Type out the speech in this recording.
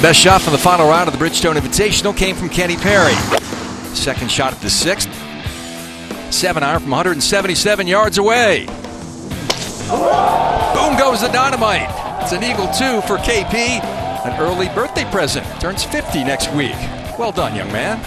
The best shot from the final round of the Bridgestone Invitational came from Kenny Perry. Second shot at the sixth. Seven iron from 177 yards away. Boom goes the dynamite. It's an eagle two for KP. An early birthday present. Turns 50 next week. Well done, young man.